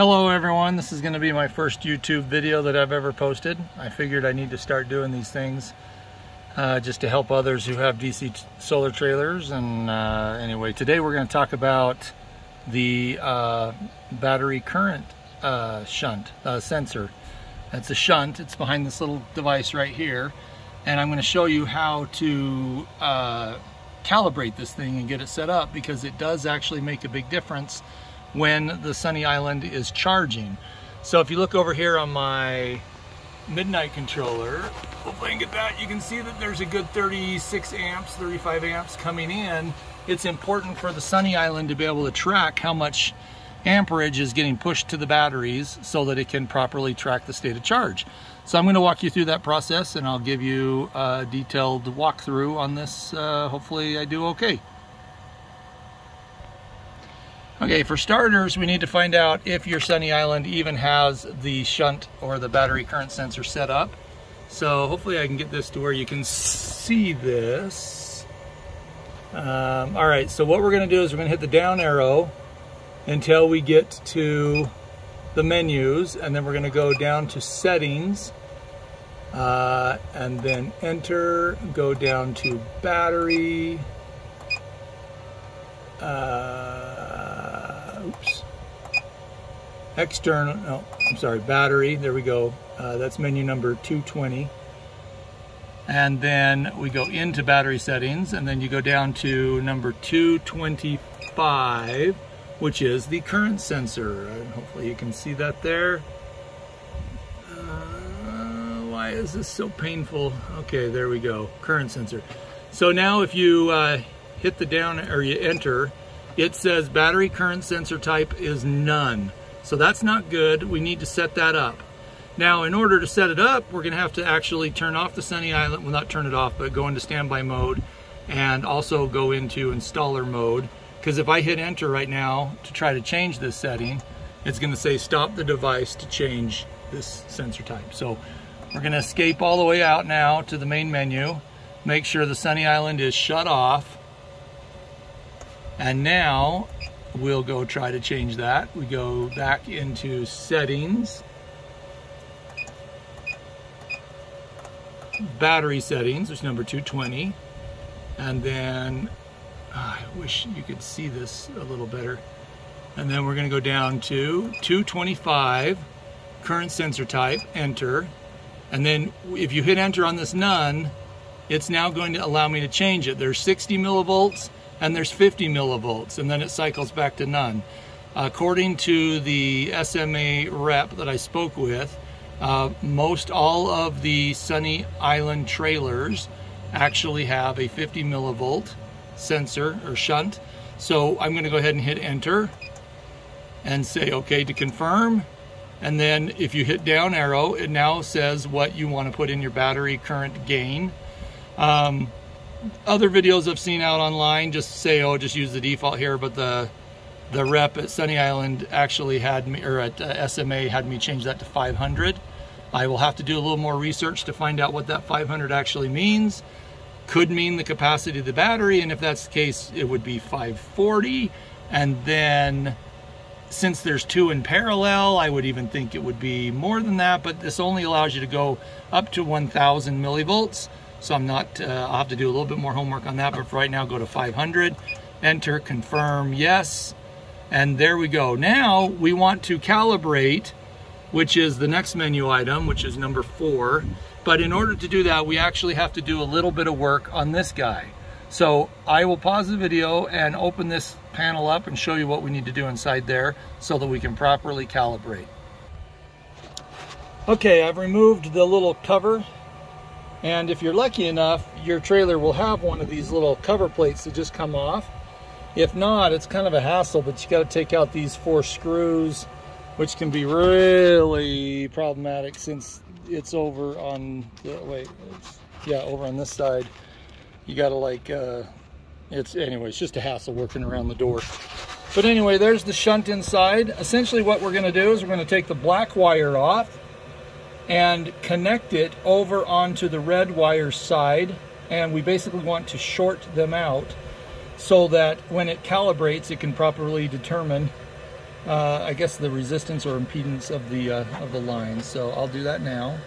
Hello everyone, this is going to be my first YouTube video that I've ever posted. I figured I need to start doing these things uh, just to help others who have DC solar trailers. And uh, anyway, today we're going to talk about the uh, battery current uh, shunt uh, sensor. That's a shunt, it's behind this little device right here. And I'm going to show you how to uh, calibrate this thing and get it set up because it does actually make a big difference when the Sunny Island is charging. So if you look over here on my midnight controller, hopefully I can get that, you can see that there's a good 36 amps, 35 amps coming in. It's important for the Sunny Island to be able to track how much amperage is getting pushed to the batteries so that it can properly track the state of charge. So I'm going to walk you through that process and I'll give you a detailed walkthrough on this. Uh, hopefully I do okay. Okay, for starters, we need to find out if your Sunny Island even has the shunt or the battery current sensor set up. So hopefully I can get this to where you can see this. Um, all right, so what we're gonna do is we're gonna hit the down arrow until we get to the menus, and then we're gonna go down to settings, uh, and then enter, go down to battery, uh, external, no, I'm sorry, battery, there we go. Uh, that's menu number 220. And then we go into battery settings and then you go down to number 225, which is the current sensor. And hopefully you can see that there. Uh, why is this so painful? Okay, there we go, current sensor. So now if you uh, hit the down or you enter, it says battery current sensor type is none. So that's not good. We need to set that up. Now, in order to set it up, we're going to have to actually turn off the Sunny Island. Well, not turn it off, but go into standby mode and also go into installer mode. Because if I hit enter right now to try to change this setting, it's going to say stop the device to change this sensor type. So we're going to escape all the way out now to the main menu. Make sure the Sunny Island is shut off and now we'll go try to change that. We go back into settings, battery settings, which number 220. And then, oh, I wish you could see this a little better. And then we're gonna go down to 225, current sensor type, enter. And then if you hit enter on this none, it's now going to allow me to change it. There's 60 millivolts, and there's 50 millivolts and then it cycles back to none. According to the SMA rep that I spoke with, uh, most all of the Sunny Island trailers actually have a 50 millivolt sensor or shunt. So I'm going to go ahead and hit enter and say okay to confirm. And then if you hit down arrow, it now says what you want to put in your battery current gain. Um, other videos I've seen out online just say, oh, just use the default here, but the the rep at Sunny Island actually had me, or at uh, SMA had me change that to 500. I will have to do a little more research to find out what that 500 actually means. Could mean the capacity of the battery, and if that's the case, it would be 540. And then since there's two in parallel, I would even think it would be more than that, but this only allows you to go up to 1000 millivolts. So I'm not, uh, I'll have to do a little bit more homework on that, but for right now, go to 500, enter, confirm, yes, and there we go. Now we want to calibrate, which is the next menu item, which is number four. But in order to do that, we actually have to do a little bit of work on this guy. So I will pause the video and open this panel up and show you what we need to do inside there so that we can properly calibrate. Okay, I've removed the little cover and if you're lucky enough, your trailer will have one of these little cover plates that just come off. If not, it's kind of a hassle, but you got to take out these four screws, which can be really problematic since it's over on the, wait, yeah, over on this side. You got to like, uh, it's, anyway, it's just a hassle working around the door. But anyway, there's the shunt inside. Essentially what we're gonna do is we're gonna take the black wire off and connect it over onto the red wire side and we basically want to short them out so that when it calibrates it can properly determine uh, I guess the resistance or impedance of the uh, of the line. So I'll do that now.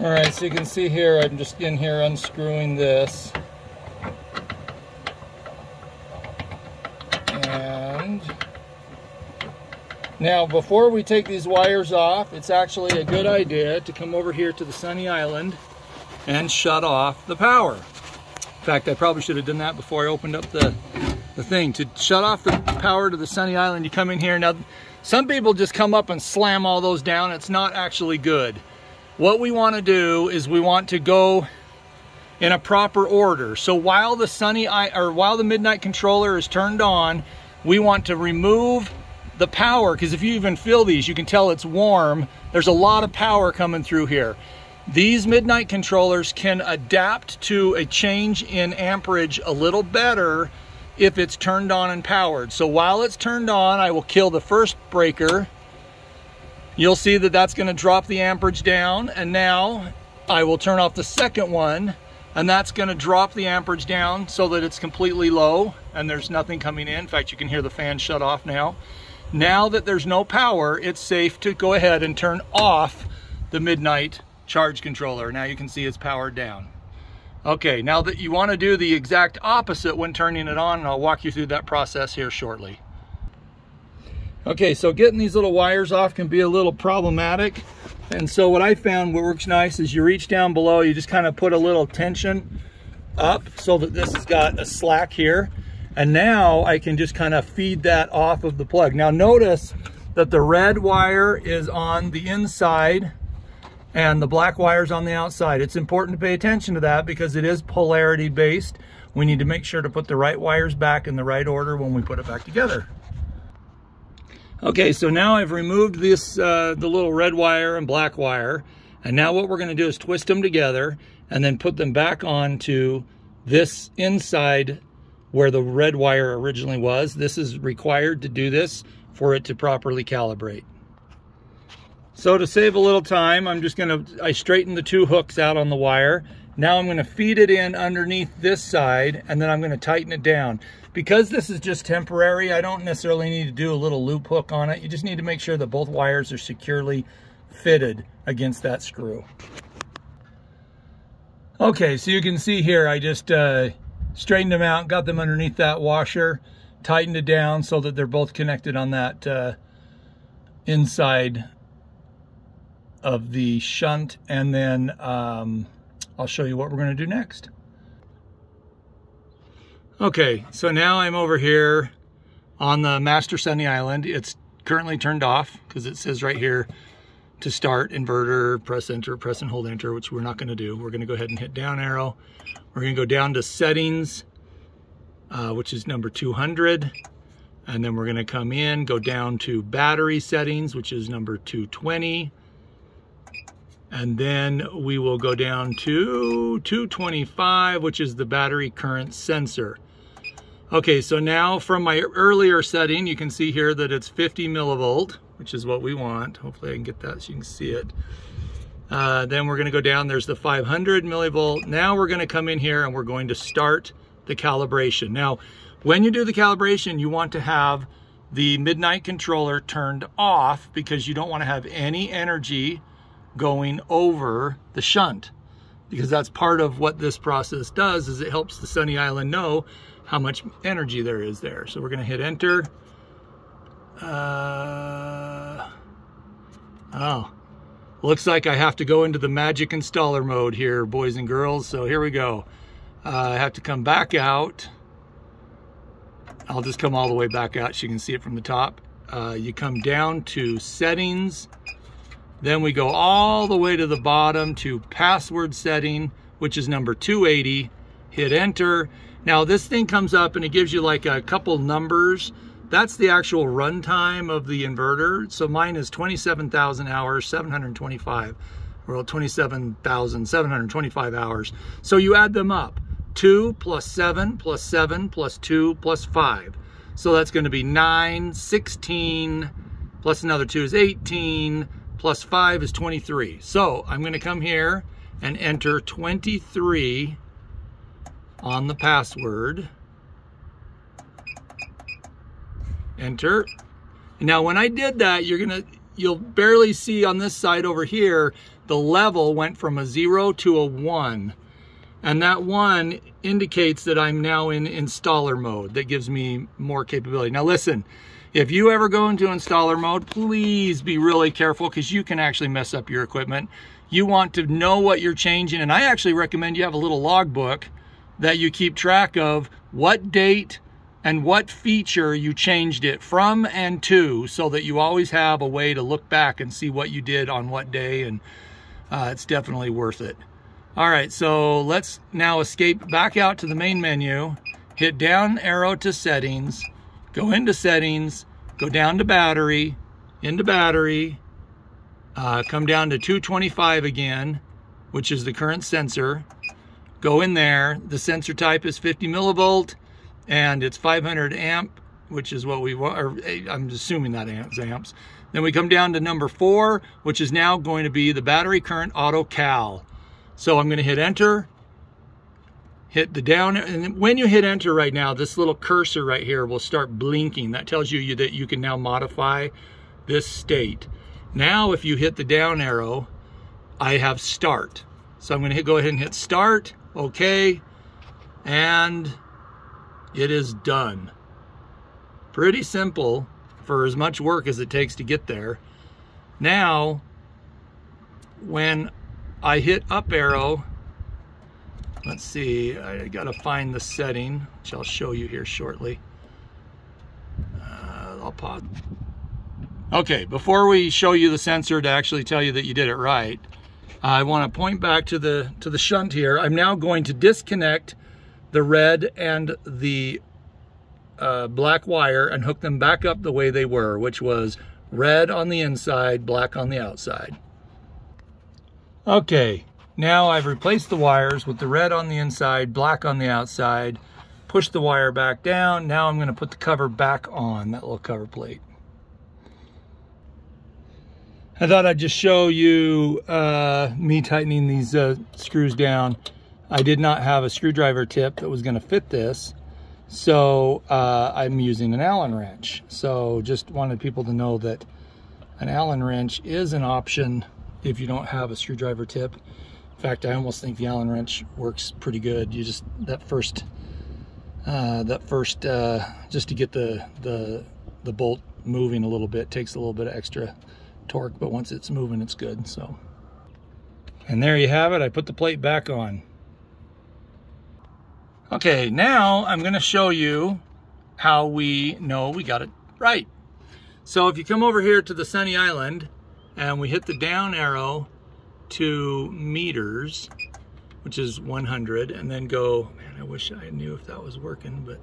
All right, so you can see here, I'm just in here unscrewing this. And now before we take these wires off, it's actually a good idea to come over here to the sunny island and shut off the power. In fact, I probably should have done that before I opened up the, the thing. To shut off the power to the sunny island, you come in here. Now, some people just come up and slam all those down. It's not actually good. What we want to do is we want to go in a proper order. So while the sunny or while the midnight controller is turned on, we want to remove the power because if you even feel these, you can tell it's warm. There's a lot of power coming through here. These midnight controllers can adapt to a change in amperage a little better if it's turned on and powered. So while it's turned on, I will kill the first breaker You'll see that that's gonna drop the amperage down and now I will turn off the second one and that's gonna drop the amperage down so that it's completely low and there's nothing coming in. In fact, you can hear the fan shut off now. Now that there's no power, it's safe to go ahead and turn off the midnight charge controller. Now you can see it's powered down. Okay, now that you wanna do the exact opposite when turning it on, and I'll walk you through that process here shortly. Okay, so getting these little wires off can be a little problematic. And so what I found what works nice is you reach down below, you just kind of put a little tension up so that this has got a slack here. And now I can just kind of feed that off of the plug. Now notice that the red wire is on the inside and the black wire is on the outside. It's important to pay attention to that because it is polarity based. We need to make sure to put the right wires back in the right order when we put it back together. Okay, so now I've removed this, uh, the little red wire and black wire. And now what we're gonna do is twist them together and then put them back onto this inside where the red wire originally was. This is required to do this for it to properly calibrate. So to save a little time, I'm just gonna, I straighten the two hooks out on the wire. Now I'm gonna feed it in underneath this side and then I'm gonna tighten it down. Because this is just temporary, I don't necessarily need to do a little loop hook on it. You just need to make sure that both wires are securely fitted against that screw. Okay, so you can see here, I just uh, straightened them out, got them underneath that washer, tightened it down so that they're both connected on that uh, inside of the shunt. And then um, I'll show you what we're gonna do next. Okay, so now I'm over here on the master sunny island. It's currently turned off because it says right here to start inverter, press enter, press and hold enter, which we're not gonna do. We're gonna go ahead and hit down arrow. We're gonna go down to settings, uh, which is number 200. And then we're gonna come in, go down to battery settings, which is number 220. And then we will go down to 225, which is the battery current sensor. Okay, so now from my earlier setting, you can see here that it's 50 millivolt, which is what we want. Hopefully I can get that so you can see it. Uh, then we're gonna go down, there's the 500 millivolt. Now we're gonna come in here and we're going to start the calibration. Now, when you do the calibration, you want to have the midnight controller turned off because you don't wanna have any energy going over the shunt because that's part of what this process does is it helps the sunny island know how much energy there is there. So we're gonna hit enter. Uh, oh, looks like I have to go into the magic installer mode here, boys and girls. So here we go. Uh, I have to come back out. I'll just come all the way back out so you can see it from the top. Uh, you come down to settings. Then we go all the way to the bottom to password setting, which is number 280. Hit enter. Now this thing comes up and it gives you like a couple numbers. That's the actual runtime of the inverter. So mine is 27,000 hours, 725, or 27,725 hours. So you add them up. 2 plus 7 plus 7 plus 2 plus 5. So that's going to be 9, 16, plus another 2 is 18, plus 5 is 23. So I'm going to come here and enter 23 on the password. Enter. Now when I did that, you're gonna, you'll barely see on this side over here, the level went from a zero to a one. And that one indicates that I'm now in installer mode. That gives me more capability. Now listen, if you ever go into installer mode, please be really careful because you can actually mess up your equipment. You want to know what you're changing. And I actually recommend you have a little logbook that you keep track of what date and what feature you changed it from and to so that you always have a way to look back and see what you did on what day and uh, it's definitely worth it. All right, so let's now escape back out to the main menu, hit down arrow to settings, go into settings, go down to battery, into battery, uh, come down to 225 again, which is the current sensor. Go in there, the sensor type is 50 millivolt and it's 500 amp, which is what we want, eh, I'm assuming that amps, amps. Then we come down to number four, which is now going to be the battery current auto cal. So I'm going to hit enter, hit the down, and when you hit enter right now, this little cursor right here will start blinking. That tells you that you can now modify this state. Now, if you hit the down arrow, I have start. So I'm going to go ahead and hit start, okay, and it is done. Pretty simple for as much work as it takes to get there. Now, when I hit up arrow. Let's see, I gotta find the setting, which I'll show you here shortly. Uh, I'll pause. Okay, before we show you the sensor to actually tell you that you did it right, I want to point back to the to the shunt here. I'm now going to disconnect the red and the uh, black wire and hook them back up the way they were, which was red on the inside, black on the outside. Okay, now I've replaced the wires with the red on the inside, black on the outside, push the wire back down. Now I'm gonna put the cover back on, that little cover plate. I thought I'd just show you uh, me tightening these uh, screws down. I did not have a screwdriver tip that was gonna fit this. So uh, I'm using an Allen wrench. So just wanted people to know that an Allen wrench is an option if you don't have a screwdriver tip. In fact, I almost think the Allen wrench works pretty good. You just, that first, uh, that first, uh, just to get the, the, the bolt moving a little bit takes a little bit of extra torque, but once it's moving, it's good, so. And there you have it. I put the plate back on. Okay, now I'm gonna show you how we know we got it right. So if you come over here to the Sunny Island, and we hit the down arrow to meters, which is 100, and then go, man, I wish I knew if that was working, but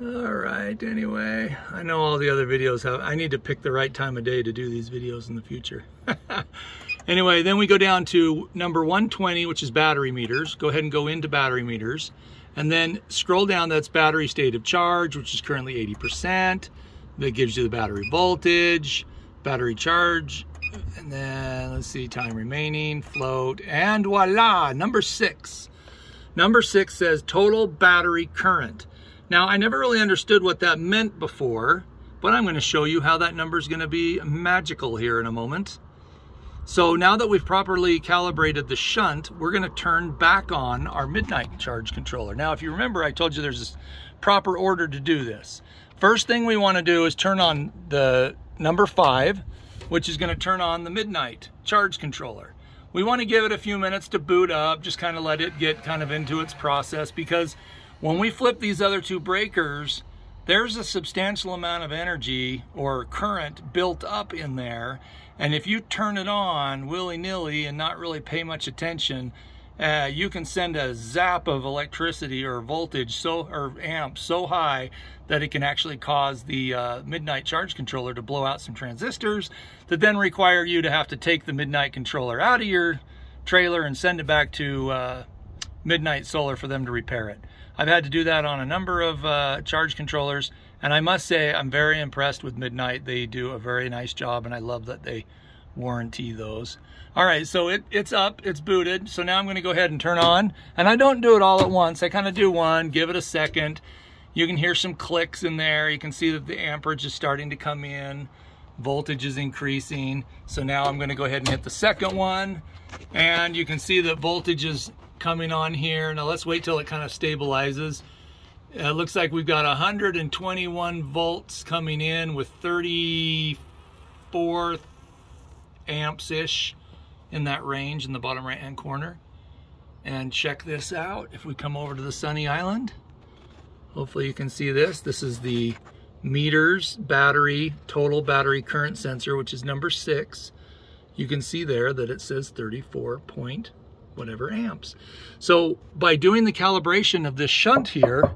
all right, anyway, I know all the other videos have, I need to pick the right time of day to do these videos in the future. anyway, then we go down to number 120, which is battery meters. Go ahead and go into battery meters. And then scroll down, that's battery state of charge, which is currently 80%. That gives you the battery voltage battery charge, and then let's see, time remaining, float, and voila, number six. Number six says total battery current. Now, I never really understood what that meant before, but I'm gonna show you how that number is gonna be magical here in a moment. So now that we've properly calibrated the shunt, we're gonna turn back on our midnight charge controller. Now, if you remember, I told you there's this proper order to do this. First thing we wanna do is turn on the number five, which is gonna turn on the midnight charge controller. We wanna give it a few minutes to boot up, just kind of let it get kind of into its process because when we flip these other two breakers, there's a substantial amount of energy or current built up in there. And if you turn it on willy-nilly and not really pay much attention, uh, you can send a zap of electricity or voltage so or amp so high that it can actually cause the uh, midnight charge controller to blow out some transistors that then require you to have to take the midnight controller out of your trailer and send it back to uh, midnight solar for them to repair it. I've had to do that on a number of uh, charge controllers and i must say i'm very impressed with midnight they do a very nice job and i love that they warranty those. All right, so it, it's up, it's booted. So now I'm gonna go ahead and turn on. And I don't do it all at once. I kind of do one, give it a second. You can hear some clicks in there. You can see that the amperage is starting to come in. Voltage is increasing. So now I'm gonna go ahead and hit the second one. And you can see that voltage is coming on here. Now let's wait till it kind of stabilizes. It looks like we've got 121 volts coming in with 34 amps-ish in that range in the bottom right hand corner. And check this out. If we come over to the Sunny Island, hopefully you can see this. This is the meters battery, total battery current sensor, which is number six. You can see there that it says 34 point whatever amps. So by doing the calibration of this shunt here,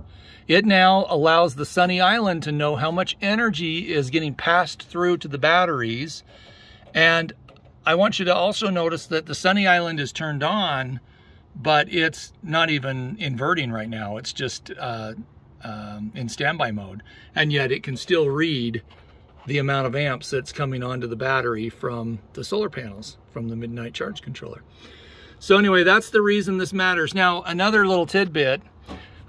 it now allows the Sunny Island to know how much energy is getting passed through to the batteries. And I want you to also notice that the Sunny Island is turned on, but it's not even inverting right now. It's just uh, um, in standby mode. And yet it can still read the amount of amps that's coming onto the battery from the solar panels, from the Midnight Charge Controller. So anyway, that's the reason this matters. Now, another little tidbit.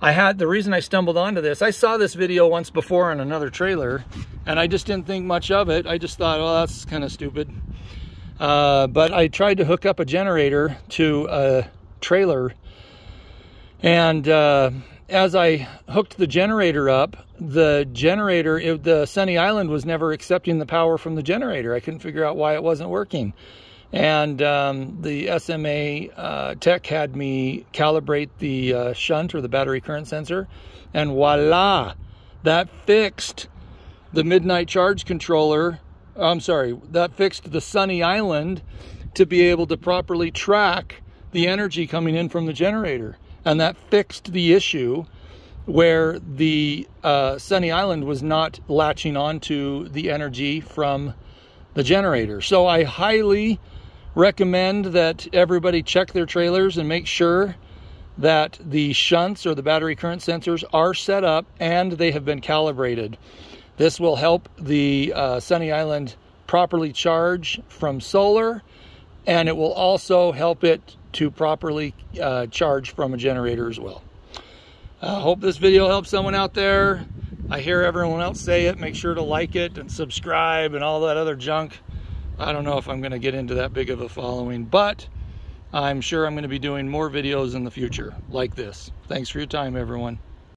I had, the reason I stumbled onto this, I saw this video once before on another trailer, and I just didn't think much of it. I just thought, oh, that's kind of stupid. Uh, but I tried to hook up a generator to a trailer, and uh, as I hooked the generator up, the generator, it, the Sunny Island was never accepting the power from the generator. I couldn't figure out why it wasn't working. And um, the SMA uh, tech had me calibrate the uh, shunt or the battery current sensor, and voila, that fixed the midnight charge controller. I'm sorry, that fixed the Sunny Island to be able to properly track the energy coming in from the generator. And that fixed the issue where the uh, Sunny Island was not latching onto the energy from the generator. So I highly recommend that everybody check their trailers and make sure that the shunts or the battery current sensors are set up and they have been calibrated. This will help the uh, Sunny Island properly charge from solar and it will also help it to properly uh, charge from a generator as well. I uh, hope this video helps someone out there. I hear everyone else say it. Make sure to like it and subscribe and all that other junk. I don't know if I'm going to get into that big of a following, but I'm sure I'm going to be doing more videos in the future like this. Thanks for your time, everyone.